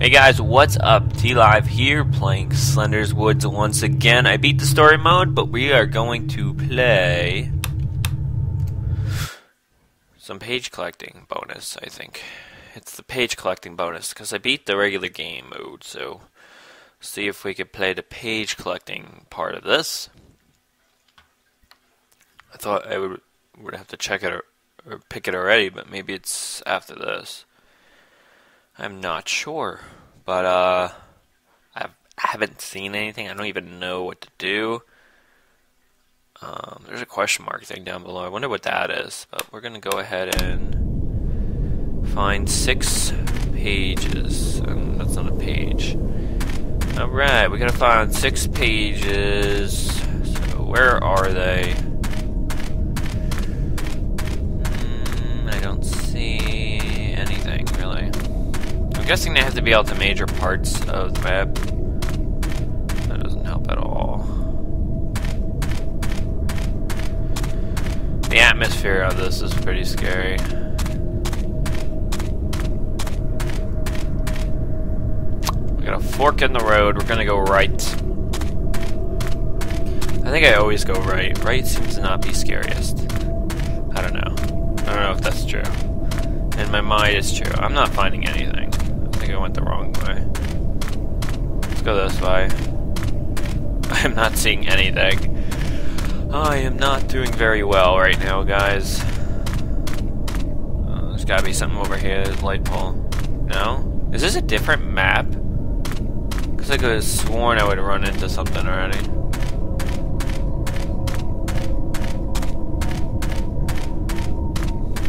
Hey guys, what's up? D Live here playing Slender's Woods once again. I beat the story mode, but we are going to play some page collecting bonus, I think. It's the page collecting bonus because I beat the regular game mode, so see if we could play the page collecting part of this. I thought I would would have to check it or, or pick it already, but maybe it's after this. I'm not sure, but uh, I've, I haven't seen anything. I don't even know what to do. Um, there's a question mark thing down below. I wonder what that is. But we're gonna go ahead and find six pages. Um, that's not a page. All right, we gotta find six pages. So where are they? Mm, I don't see anything really. Guessing they have to be out the major parts of the map. That doesn't help at all. The atmosphere of this is pretty scary. We got a fork in the road. We're gonna go right. I think I always go right. Right seems to not be scariest. I don't know. I don't know if that's true. In my mind, it's true. I'm not finding anything. I went the wrong way. Let's go this way. I am not seeing anything. I am not doing very well right now, guys. Uh, there's gotta be something over here. There's light pole. No? Is this a different map? Because I could have sworn I would run into something already.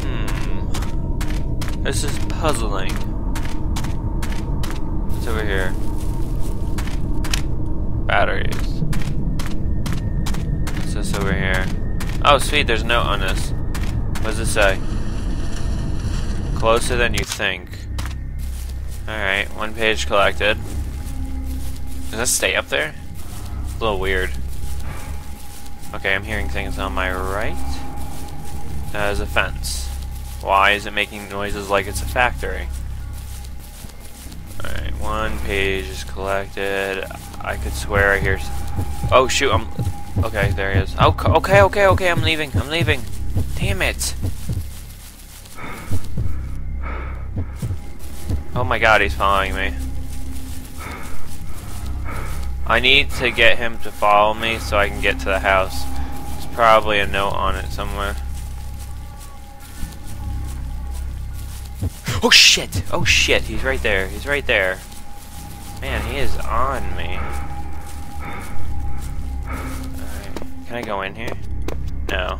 Hmm. This is puzzling. Over here? Batteries. What's this over here? Oh, sweet, there's a note on this. What does it say? Closer than you think. Alright, one page collected. Does that stay up there? a little weird. Okay, I'm hearing things on my right. That is a fence. Why is it making noises like it's a factory? One page is collected. I could swear I hear... Oh, shoot, I'm... Okay, there he is. Oh, okay, okay, okay, I'm leaving. I'm leaving. Damn it. Oh my god, he's following me. I need to get him to follow me so I can get to the house. There's probably a note on it somewhere. Oh shit! Oh shit, he's right there. He's right there. Man, he is on me. Can I go in here? No.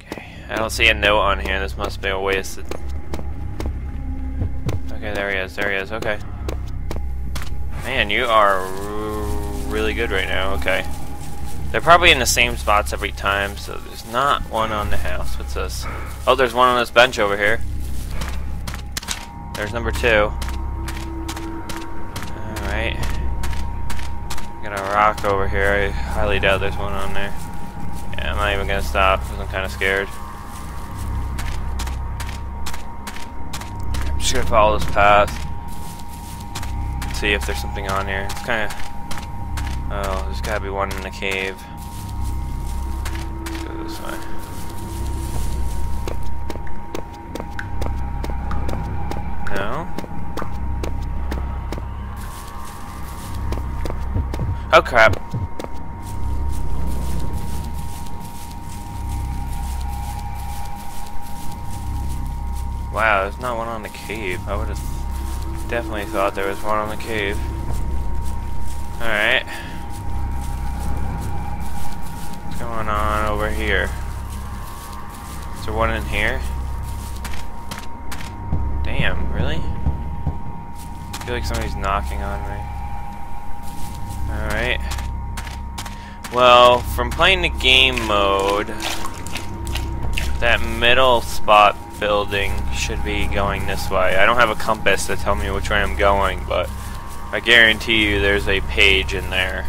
Okay, I don't see a note on here. This must be a waste. Okay, there he is. There he is. Okay. Man, you are really good right now. Okay. They're probably in the same spots every time, so there's not one on the house. What's this? Oh, there's one on this bench over here. There's number two. Alright. Got a rock over here. I highly doubt there's one on there. Yeah, I'm not even gonna stop because I'm kind of scared. I'm just gonna follow this path. See if there's something on here. It's kind of... Oh, there's gotta be one in the cave. Let's go this way. No? Oh crap. Wow, there's not one on the cave. I would have definitely thought there was one on the cave. Alright. What's going on over here? Is there one in here? Damn, really? I feel like somebody's knocking on me. Alright. Well, from playing the game mode, that middle spot building should be going this way. I don't have a compass to tell me which way I'm going, but I guarantee you there's a page in there.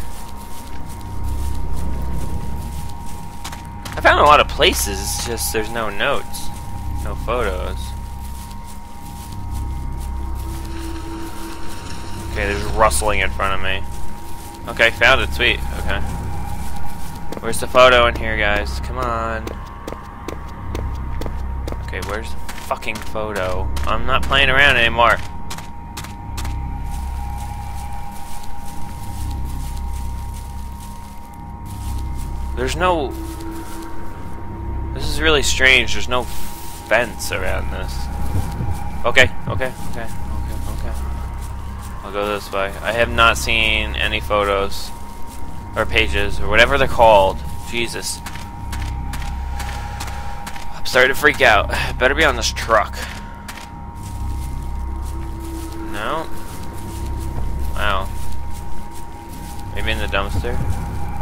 I found a lot of places, it's just there's no notes, no photos. Okay, there's rustling in front of me. Okay, found it. Sweet. Okay. Where's the photo in here, guys? Come on. Okay, where's the fucking photo? I'm not playing around anymore. There's no... This is really strange. There's no fence around this. Okay, okay, okay. I'll go this way. I have not seen any photos or pages or whatever they're called. Jesus. I'm starting to freak out. Better be on this truck. No. Wow. Maybe in the dumpster.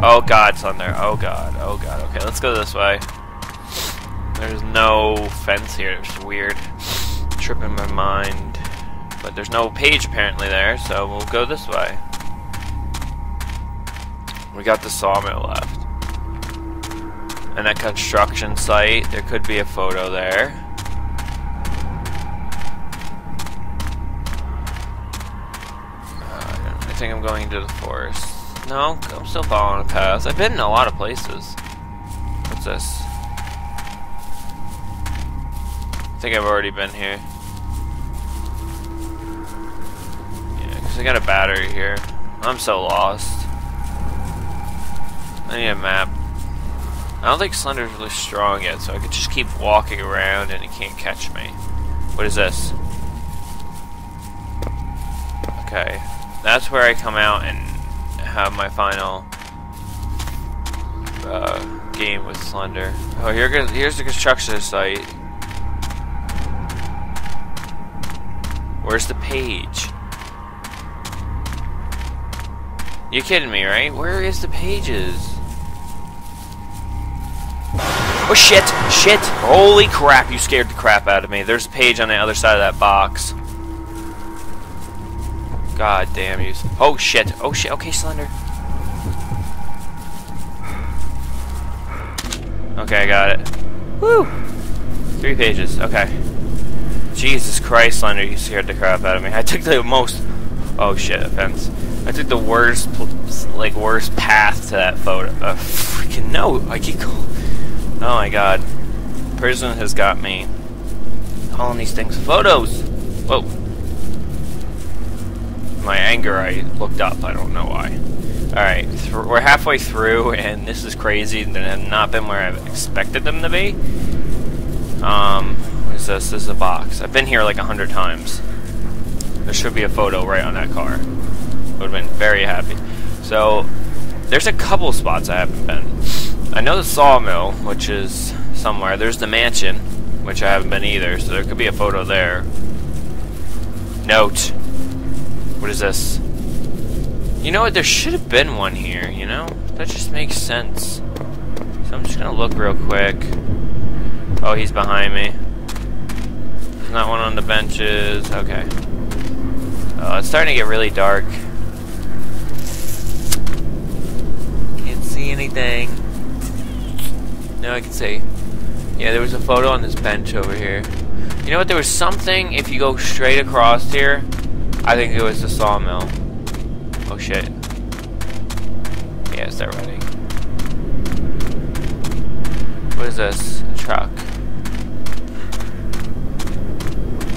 Oh god, it's on there. Oh god. Oh god. Okay, let's go this way. There's no fence here. It's weird. Tripping my mind. But there's no page apparently there, so we'll go this way. We got the sawmill left. And a construction site. There could be a photo there. Uh, I think I'm going into the forest. No, I'm still following a path. I've been in a lot of places. What's this? I think I've already been here. I got a battery here. I'm so lost. I need a map. I don't think Slender's really strong yet, so I could just keep walking around and he can't catch me. What is this? Okay. That's where I come out and have my final uh, game with Slender. Oh, here here's the construction site. Where's the page? You kidding me, right? Where is the pages? Oh shit! Shit! Holy crap, you scared the crap out of me. There's a page on the other side of that box. God damn you. Oh shit. Oh shit. Okay, Slender. Okay, I got it. Woo! Three pages. Okay. Jesus Christ, Slender, you scared the crap out of me. I took the most... Oh shit, offense. I took the worst, like, worst path to that photo. Uh, freaking no! I keep going... Oh my god. Prison has got me. Calling these things photos! Whoa my anger, I looked up. I don't know why. Alright, we're halfway through, and this is crazy. They have not been where I've expected them to be. Um, what is this? This is a box. I've been here like a hundred times. There should be a photo right on that car. Would have been very happy. So, there's a couple spots I haven't been. I know the sawmill, which is somewhere. There's the mansion, which I haven't been either, so there could be a photo there. Note, what is this? You know what? There should have been one here, you know? That just makes sense. So I'm just gonna look real quick. Oh, he's behind me. There's not one on the benches. Okay. Oh, it's starting to get really dark. Can't see anything. No, I can see. Yeah, there was a photo on this bench over here. You know what? There was something, if you go straight across here, I think it was the sawmill. Oh shit. Yeah, is that ready? What is this? A truck.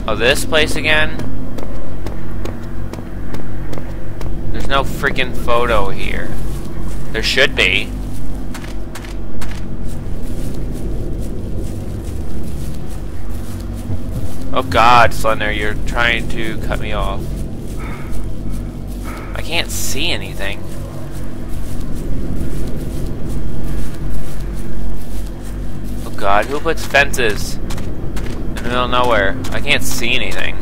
Oh, this place again? There's no freaking photo here. There should be. Oh god, Slender, you're trying to cut me off. I can't see anything. Oh god, who puts fences in the middle of nowhere? I can't see anything.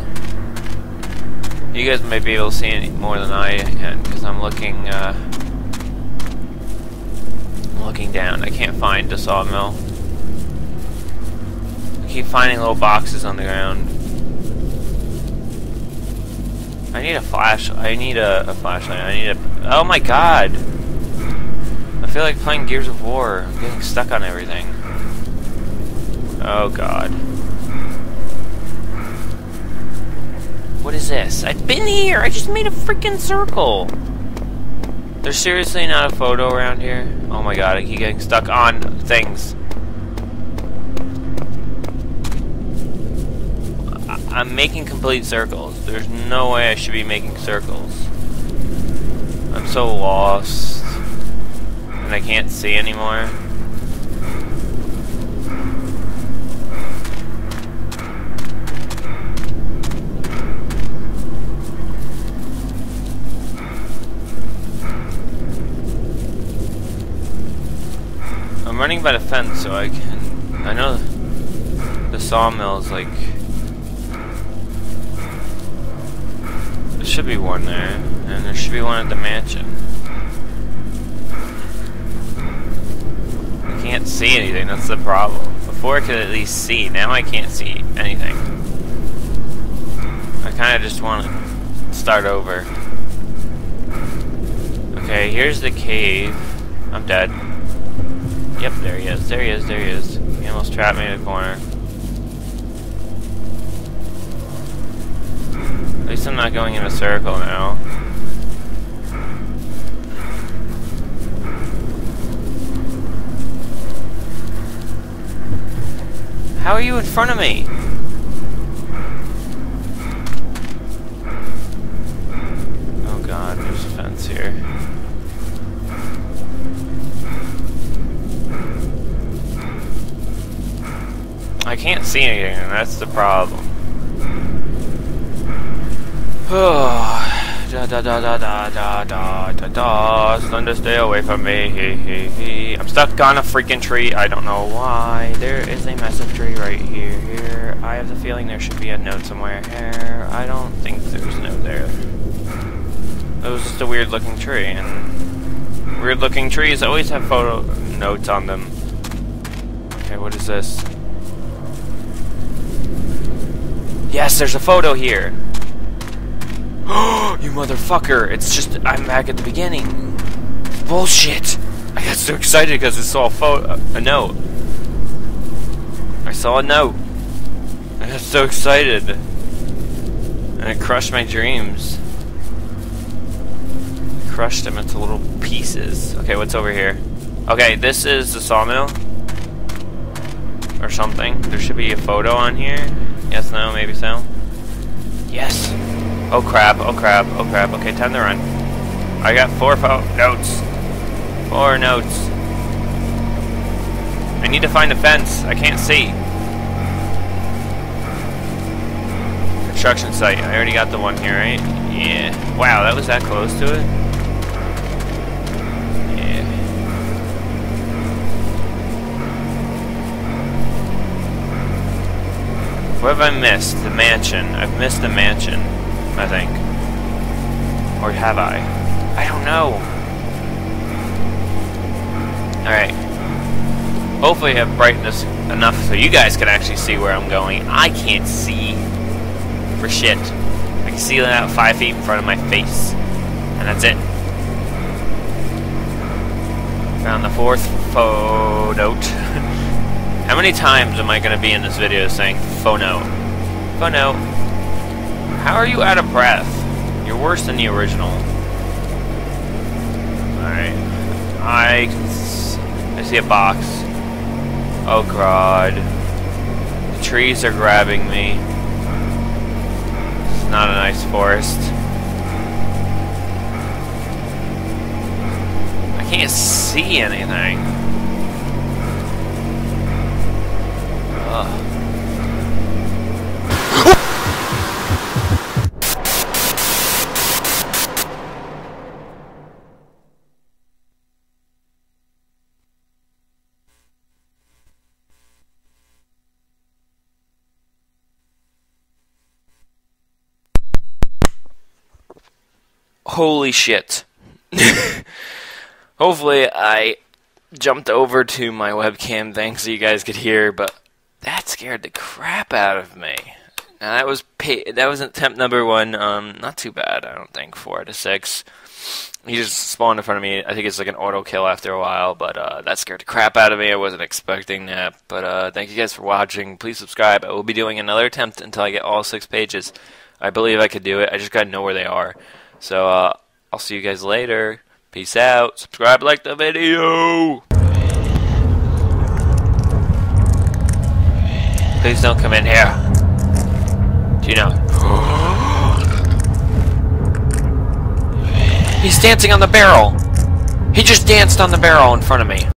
You guys may be able to see any more than I can because I'm looking, uh, looking down. I can't find the sawmill. I keep finding little boxes on the ground. I need a flash. I need a, a flashlight. I need a. Oh my god! I feel like playing Gears of War. I'm getting stuck on everything. Oh god. What is this? I've been here! I just made a freaking circle! There's seriously not a photo around here? Oh my god, I keep getting stuck on things. I'm making complete circles. There's no way I should be making circles. I'm so lost. And I can't see anymore. I'm running by the fence so I can... I know the sawmill is like... There should be one there, and there should be one at the mansion. I can't see anything, that's the problem. Before I could at least see, now I can't see anything. I kinda just want to start over. Okay, here's the cave. I'm dead. Yep, there he is. There he is. There he is. He almost trapped me in the corner. At least I'm not going in a circle now. How are you in front of me? Oh god, there's a fence here. I can't see anything, and that's the problem. da da da da da da da da da. Slender, stay away from me. He he he. I'm stuck on a freaking tree. I don't know why. There is a massive tree right here. Here. I have the feeling there should be a note somewhere here. I don't think there's note there. It was just a weird looking tree, and weird looking trees always have photo notes on them. Okay, what is this? Yes, there's a photo here. Oh, you motherfucker! It's just I'm back at the beginning. Bullshit! I got so excited because I saw a photo, a note. I saw a note. I got so excited, and it crushed my dreams. Crushed them into little pieces. Okay, what's over here? Okay, this is the sawmill or something. There should be a photo on here. Yes, no, maybe so. Yes. Oh crap, oh crap, oh crap. Okay, time to run. I got four notes. Four notes. I need to find a fence. I can't see. Construction site. I already got the one here, right? Yeah. Wow, that was that close to it? What have I missed? The mansion. I've missed the mansion, I think. Or have I? I don't know. Alright. Hopefully I have brightness enough so you guys can actually see where I'm going. I can't see for shit. I can see that out five feet in front of my face. And that's it. Found the fourth photo. How many times am I going to be in this video saying phono? Phono. How are you out of breath? You're worse than the original. Alright. I I see a box. Oh god. The trees are grabbing me. It's not a nice forest. I can't see anything. Holy shit. Hopefully I jumped over to my webcam thing so you guys could hear, but scared the crap out of me. Now that was pay- that was attempt number one. Um, not too bad, I don't think. Four out of six. He just spawned in front of me. I think it's like an auto kill after a while, but uh, that scared the crap out of me. I wasn't expecting that. But uh, thank you guys for watching. Please subscribe. I will be doing another attempt until I get all six pages. I believe I could do it. I just gotta know where they are. So uh, I'll see you guys later. Peace out. Subscribe, like the video. Please don't come in here. Gino. He's dancing on the barrel. He just danced on the barrel in front of me.